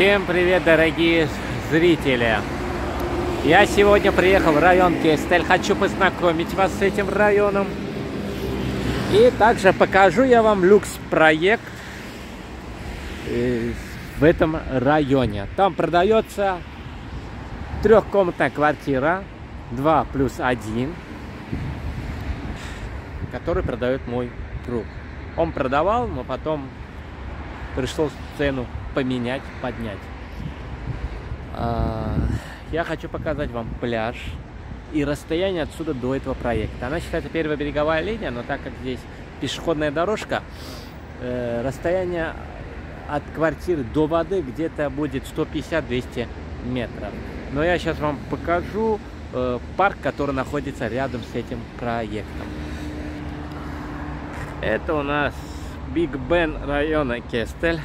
Всем привет, дорогие зрители! Я сегодня приехал в район Кестель. Хочу познакомить вас с этим районом. И также покажу я вам люкс-проект э, в этом районе. Там продается трехкомнатная квартира 2 плюс 1, который продает мой друг. Он продавал, но потом пришлось цену поменять, поднять. А, я хочу показать вам пляж и расстояние отсюда до этого проекта. Она считается первая береговая линия, но так как здесь пешеходная дорожка, э, расстояние от квартиры до воды где-то будет 150-200 метров. Но я сейчас вам покажу э, парк, который находится рядом с этим проектом. Это у нас Биг Бен района Кестель.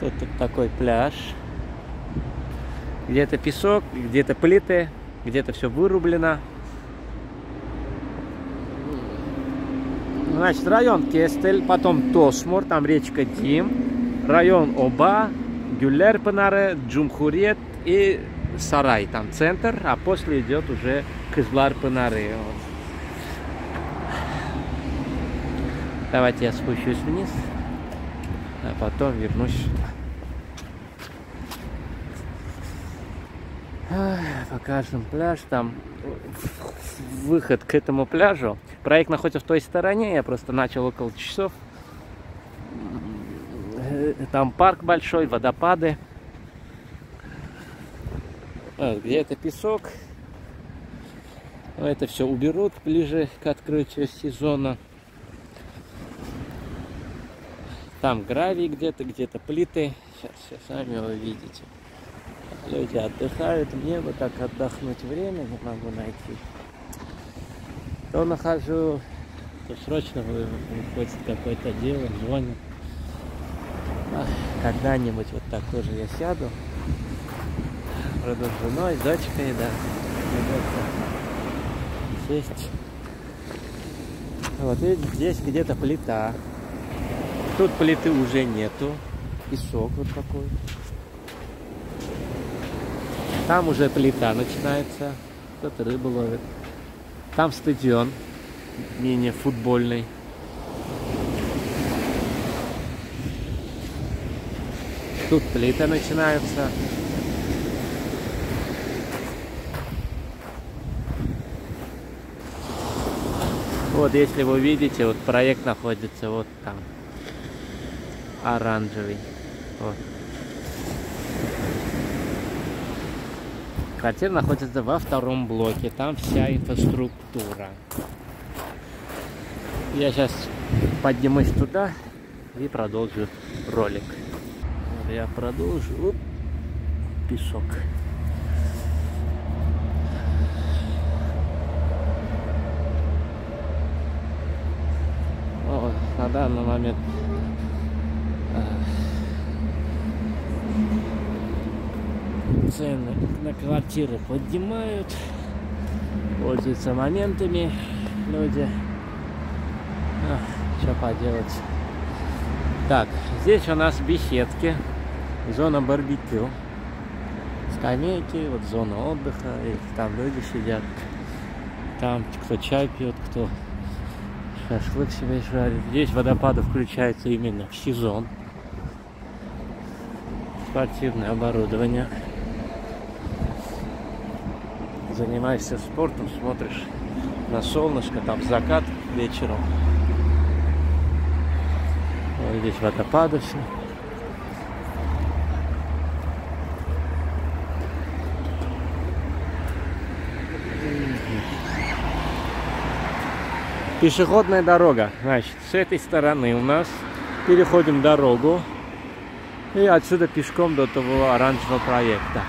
Тут, тут такой пляж. Где-то песок, где-то плиты, где-то все вырублено. Значит, район Кестель, потом Тосмур, там речка Дим, район Оба, Гюллер Панаре, Джумхурет и Сарай, там центр, а после идет уже Кызлар Панаре. Вот. Давайте я спущусь вниз, а потом вернусь сюда. Покажем пляж. Там выход к этому пляжу. Проект находится в той стороне. Я просто начал около часов. Там парк большой, водопады. Где-то песок. Это все уберут ближе к открытию сезона. Там гравий где-то, где-то плиты. Сейчас все сами увидите. Люди отдыхают. Мне бы так отдохнуть время не могу найти. То нахожу, то срочно выходит какое-то дело, звонит. Когда-нибудь вот так тоже я сяду. Правда, с женой, с дочкой, да. Придется сесть. Вот видите, здесь где-то плита. Тут плиты уже нету. Песок вот такой. Там уже плита начинается. Кто-то рыбу ловит. Там стадион мини-футбольный. Тут плита начинается. Вот, если вы видите, вот проект находится вот там оранжевый. Вот. Квартира находится во втором блоке. Там вся инфраструктура. Я сейчас поднимусь туда и продолжу ролик. Я продолжу. Оп, песок. О, на данный момент цены на квартиры поднимают, пользуются моментами люди. Ах, что поделать. Так, здесь у нас беседки, зона барбекю, скамейки, вот зона отдыха, и там люди сидят. Там кто чай пьет, кто шашлык себе жарит. Здесь водопады включаются именно в сезон. Спортивное оборудование занимаешься спортом, смотришь на солнышко, там закат вечером. Вот здесь водопады все. Пешеходная дорога. Значит, с этой стороны у нас переходим дорогу. И отсюда пешком до того оранжевого проекта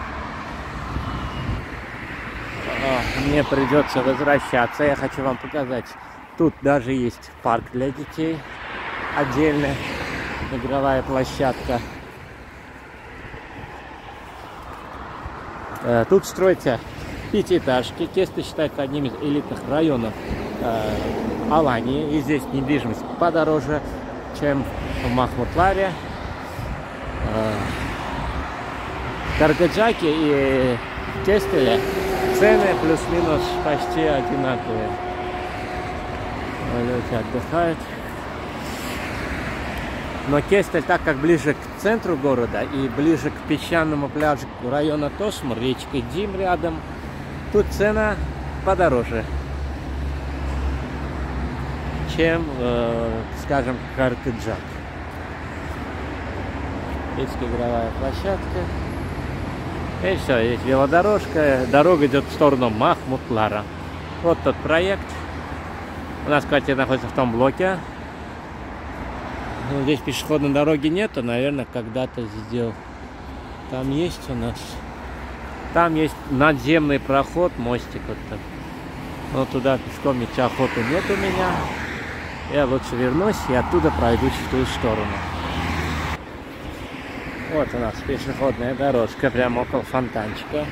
мне придется возвращаться. Я хочу вам показать. Тут даже есть парк для детей. Отдельная игровая площадка. Э, тут строятся пятиэтажки. Тесто считается одним из элитных районов э, Алании. И здесь недвижимость подороже, чем в Махмутларе. Каргаджаке и Кестеле цены плюс-минус почти одинаковые. Люди отдыхают. Но Кестель, так как ближе к центру города и ближе к песчаному пляжу района Тосмур, речкой Дим рядом, тут цена подороже, чем, э, скажем, Каркаджак. Детская игровая площадка. И все, есть велодорожка. Дорога идет в сторону Махмутлара. Вот тот проект. У нас квартира находится в том блоке. Ну, здесь пешеходной дороги нету, наверное, когда-то сделал. Там есть у нас. Там есть надземный проход, мостик вот там. Но туда пешком идти охоты нет у меня. Я лучше вернусь и оттуда пройдусь в ту сторону. Вот у нас пешеходная дорожка прямо около фонтанчика.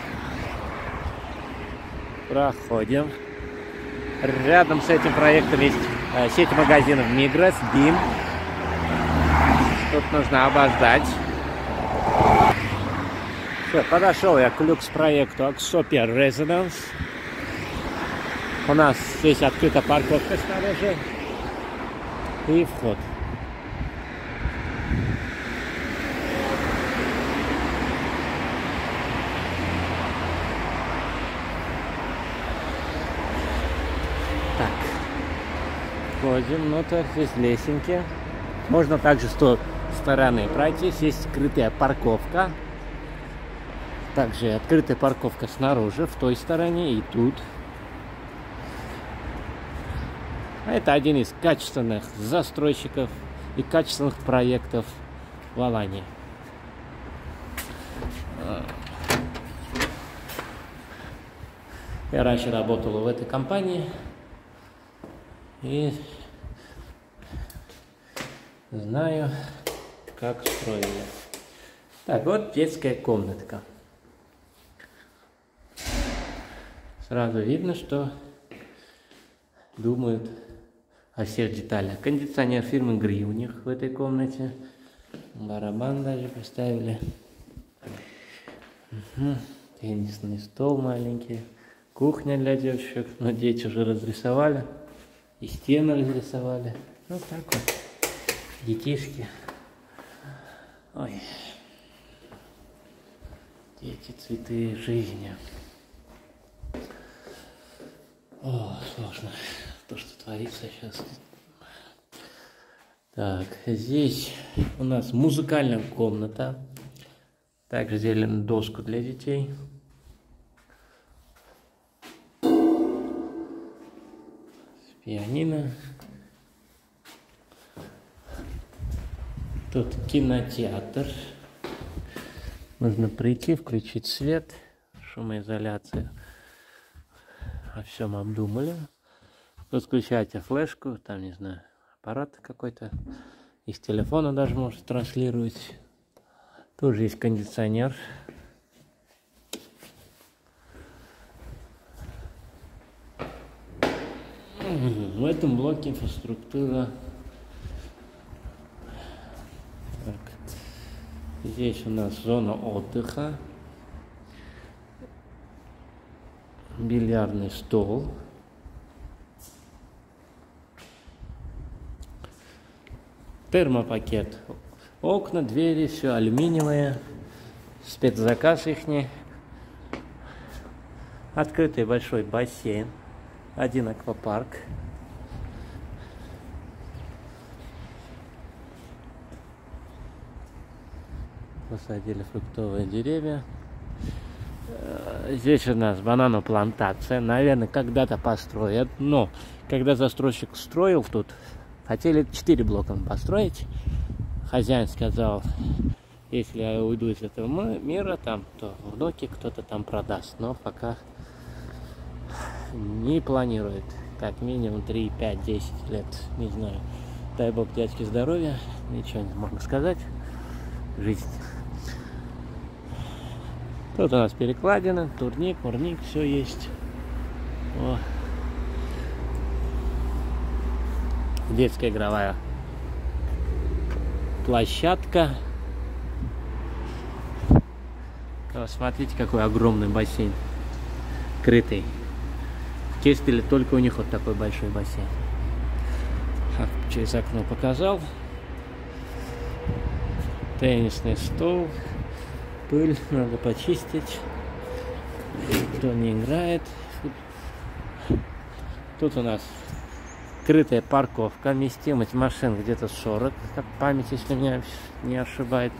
Проходим. Рядом с этим проектом есть сеть магазинов Мигрос, Бим. Тут нужно обождать. Все, подошел я к люкс-проекту Аксопия Residence. У нас здесь открыта парковка снаружи и вход. Входим внутрь, здесь лесенки. Можно также с той стороны пройти, есть скрытая парковка. Также открытая парковка снаружи, в той стороне и тут. Это один из качественных застройщиков и качественных проектов в Алании. Я раньше работал в этой компании и знаю, как строили. Так, вот детская комнатка. Сразу видно, что думают о всех деталях. Кондиционер фирмы Гри у них в этой комнате. Барабан даже поставили. Угу. Теннисный стол маленький. Кухня для девочек. Но дети уже разрисовали. И стены разрисовали. Вот так вот. Детишки. Ой. Дети, цветы жизни. О, сложно. То, что творится сейчас. Так, здесь у нас музыкальная комната. Также сделали доску для детей. Пианино. Тут кинотеатр. Нужно прийти, включить свет, шумоизоляция о всем обдумали. Подключайте флешку, там, не знаю, аппарат какой-то. Из телефона даже может транслировать. Тоже есть кондиционер. В этом блоке инфраструктура. Так. Здесь у нас зона отдыха. бильярдный стол. Термопакет. Окна, двери, все алюминиевые. Спецзаказ их. Открытый большой бассейн. Один аквапарк. Посадили фруктовые деревья. Здесь у нас бананоплантация. Наверное, когда-то построят. Но, когда застройщик строил тут, хотели 4 блока построить. Хозяин сказал, если я уйду из этого мира, там, то внуки кто-то там продаст. Но пока не планирует. Как минимум 3, 5, 10 лет. Не знаю. Дай бог дядьке здоровья. Ничего не могу сказать. Жизнь Тут у нас перекладина, турник, мурник, все есть. О. Детская игровая площадка. Смотрите, какой огромный бассейн. Крытый. Чистили только у них вот такой большой бассейн. Через окно показал. Теннисный стол. Пыль надо почистить. Кто не играет. Тут у нас крытая парковка. Вместимость машин где-то 40, как память, если меня не ошибает.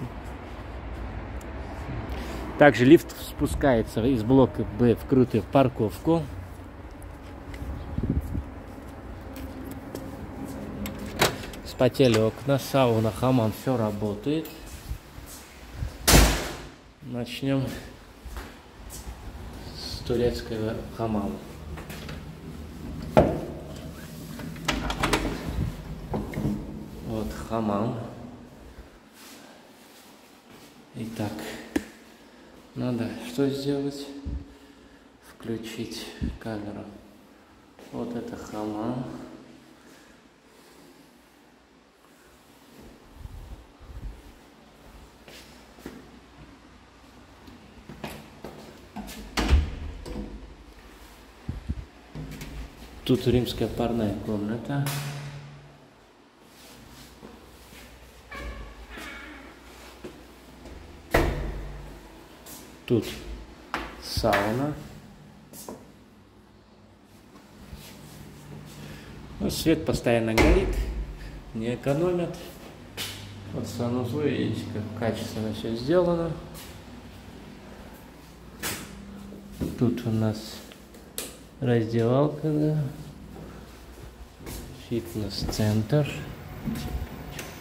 Также лифт спускается из блока Б в крытую парковку. Спотели окна, сауна, хамам, все работает. Начнем с турецкого хамама. Вот хамам. Итак, надо что сделать? Включить камеру. Вот это хамам. Тут римская парная комната. Тут сауна. Ну, свет постоянно горит, не экономят. Вот санузлы, видите, как качественно все сделано. Тут у нас раздевалка, да. Фитнес-центр.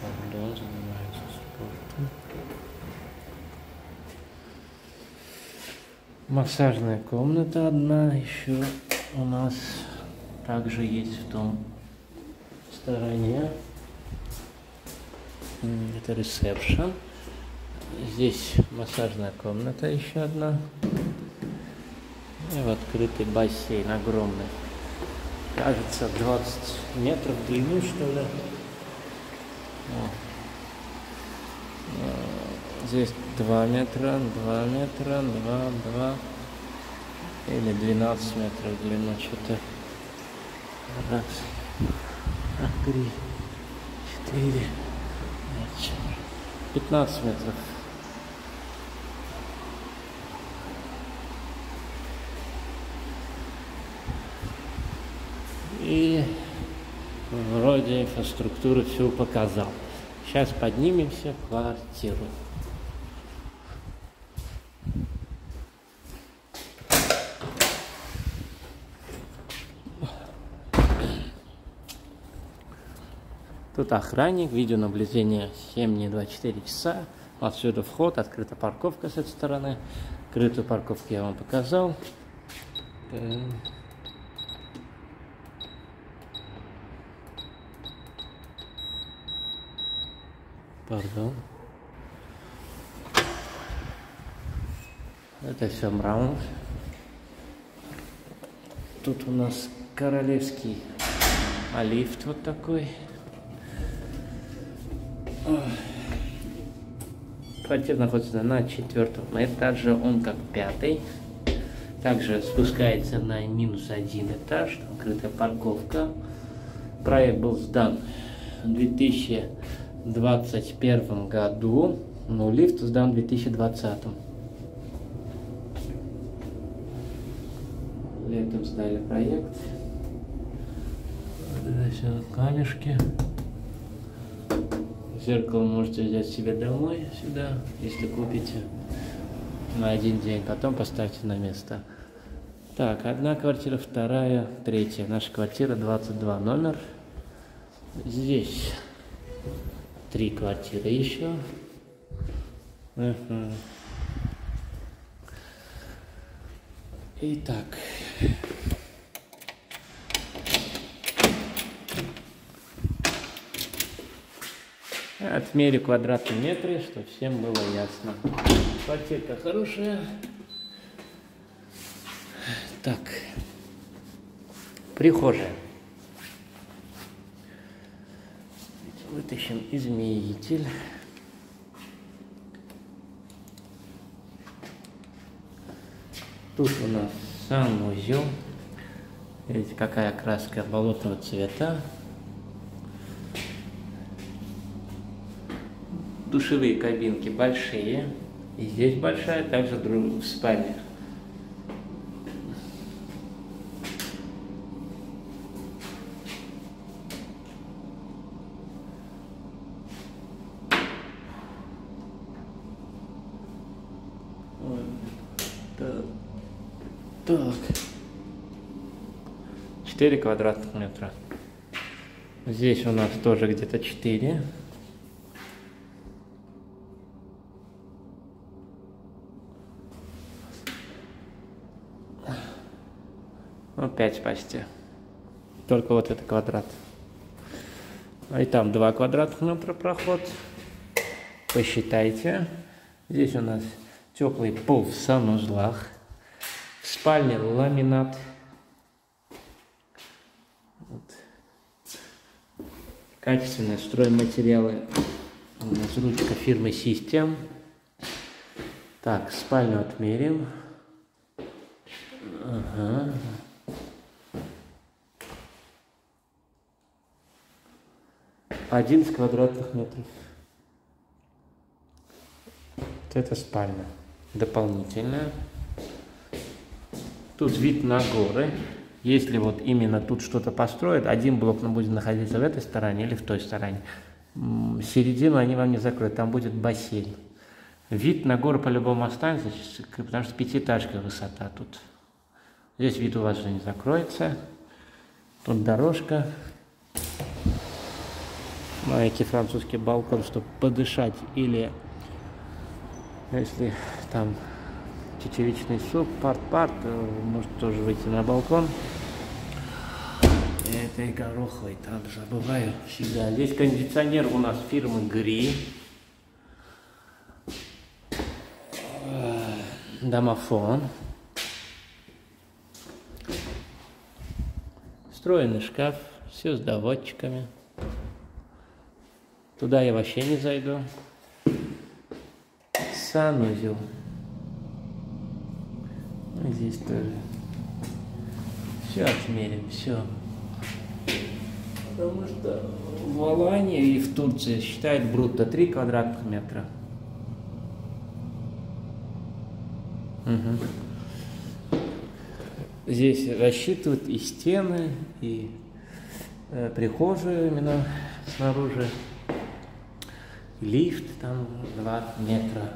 Пардон, занимается спортом. Массажная комната одна еще у нас также есть в том стороне. Это ресепшн. Здесь массажная комната еще одна. И в открытый бассейн огромный. Кажется, 20 метров в длину, что ли. Здесь 2 метра, 2 метра, 2, 2 или 12 метров в длину, что-то. Раз, три, четыре, 15 метров. И вроде инфраструктуру все показал. Сейчас поднимемся в квартиру. Тут охранник, видеонаблюдение 7 дней 24 часа. Отсюда вход, открыта парковка с этой стороны. Крытую парковку я вам показал. Пардон. Это все мрамор. Тут у нас королевский а вот такой. Квартира находится на четвертом этаже, он как пятый. Также спускается на минус один этаж, открытая парковка. Проект был сдан в 2021 году, но лифт сдан в 2020. Летом сдали проект. Здесь камешки. Зеркало можете взять себе домой сюда, если купите на один день. Потом поставьте на место. Так, одна квартира, вторая, третья. Наша квартира 22 номер. Здесь три квартиры еще. Угу. Итак. Отмерю квадратные метры, чтобы всем было ясно. Квартирка хорошая. Так. Прихожая. Вытащим измеритель. Тут у нас санузел. Видите, какая краска болотного цвета. Душевые кабинки большие. И здесь большая, также в спальне. Так. так. 4 квадратных метра. Здесь у нас тоже где-то 4. Ну, 5 почти. Только вот это квадрат. А и там 2 квадратных метра проход. Посчитайте. Здесь у нас теплый пол в санузлах. В спальне ламинат. Качественные стройматериалы. У нас ручка фирмы System. Так, спальню отмерим. Ага. 11 квадратных метров. Вот это спальня дополнительная. Тут вид на горы. Если вот именно тут что-то построят, один блок будет находиться в этой стороне или в той стороне. Середину они вам не закроют, там будет бассейн. Вид на горы по-любому останется, потому что пятиэтажка высота тут. Здесь вид у вас же не закроется. Тут дорожка маленький французский балкон, чтобы подышать, или если там чечевичный суп, парт-парт, может тоже выйти на балкон. Это и гороховый, там забываю всегда. Здесь кондиционер у нас фирмы Гри. Домофон. Встроенный шкаф, все с доводчиками. Туда я вообще не зайду. Санузел. Здесь тоже. Все отмерим, все. Потому что в Алании и в Турции считают брутто 3 квадратных метра. Угу. Здесь рассчитывают и стены, и э, прихожую именно снаружи лифт там 2 метра,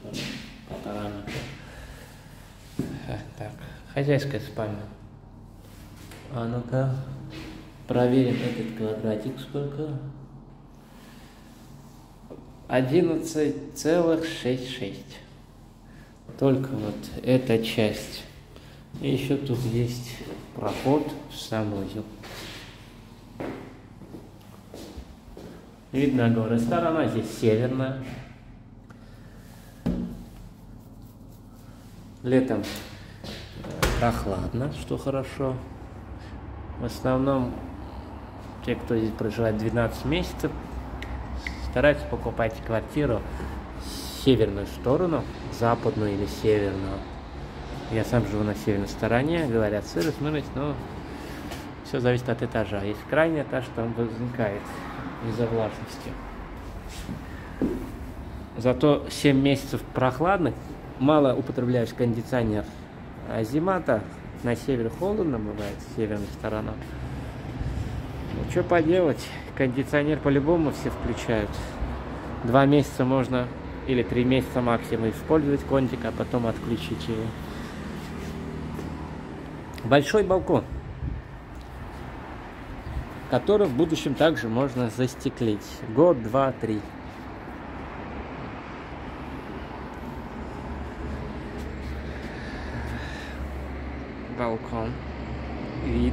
что ли, полтора метра. Так, хозяйская спальня. А ну-ка, проверим этот квадратик сколько. 11,66. Только вот эта часть. Еще тут есть проход в санузел. Видно горы. Сторона здесь северная. Летом э, прохладно, что хорошо. В основном те, кто здесь проживает 12 месяцев, стараются покупать квартиру северную сторону, западную или северную. Я сам живу на северной стороне, говорят, сырость, но все зависит от этажа. Есть крайний этаж, там возникает из-за влажности. Зато 7 месяцев прохладных, мало употребляешь кондиционер. А зима-то на севере холодно бывает, северная сторона. Ну, что поделать, кондиционер по-любому все включают. Два месяца можно, или три месяца максимум использовать контик, а потом отключить его. Большой балкон который в будущем также можно застеклить. Год, два, три. Балкон. Вид.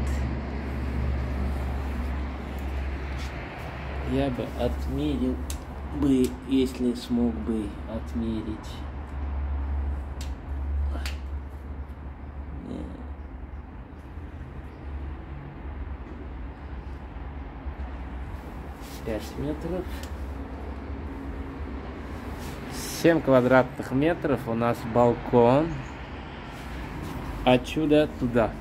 Я бы отмерил бы, если смог бы отмерить. 5 метров. 7 квадратных метров у нас балкон. отсюда туда.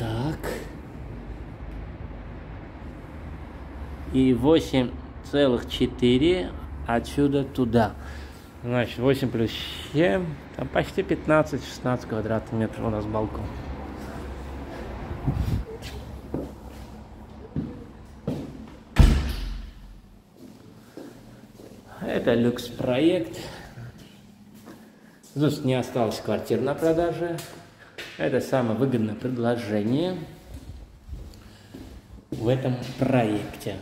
Так. И 8,4 отсюда туда. Значит, 8 плюс 7, там почти 15-16 квадратных метров у нас балкон. Это люкс-проект. Здесь не осталось квартир на продаже. Это самое выгодное предложение в этом проекте.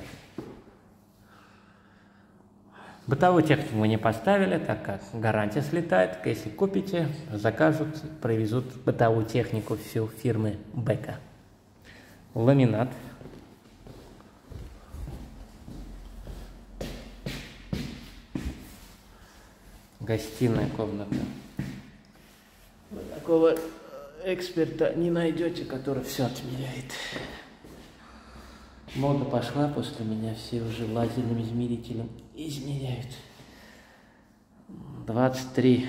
Бытовую технику мы не поставили, так как гарантия слетает. Если купите, закажут, привезут бытовую технику всю фирмы Бека. Ламинат. Гостиная комната. Вот такого эксперта не найдете, который все отмеряет. Мода пошла после меня, все уже лазерным измерителем измеряют. 23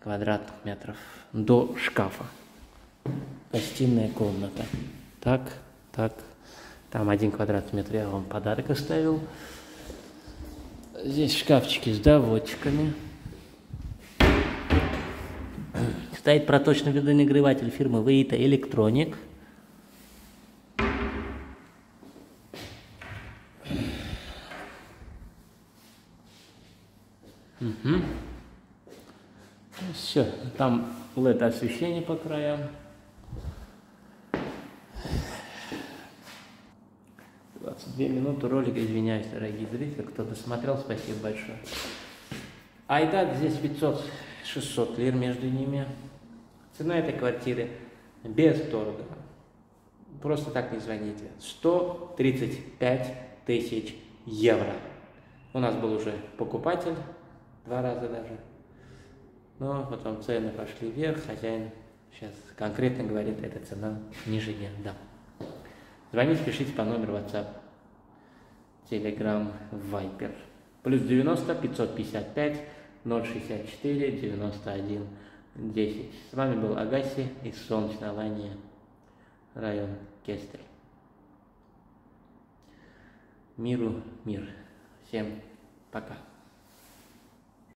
квадратных метров до шкафа. Гостиная комната. Так, так. Там один квадратный метр я вам подарок оставил. Здесь шкафчики с доводчиками. Стоит проточный водонагреватель фирмы Vita Electronic. Угу. Все, там LED освещение по краям. Две минуты ролика, извиняюсь, дорогие зрители, кто досмотрел, спасибо большое. А здесь 500-600 лир между ними. Цена этой квартиры без торга. Просто так не звоните. 135 тысяч евро. У нас был уже покупатель, два раза даже. Но потом цены пошли вверх, хозяин сейчас конкретно говорит, эта цена ниже не дам. Звоните, пишите по номеру WhatsApp, Telegram, Viper. Плюс 90 555 064 91 10. С вами был Агаси из Солнечной Алании, район Кестель. Миру мир. Всем пока.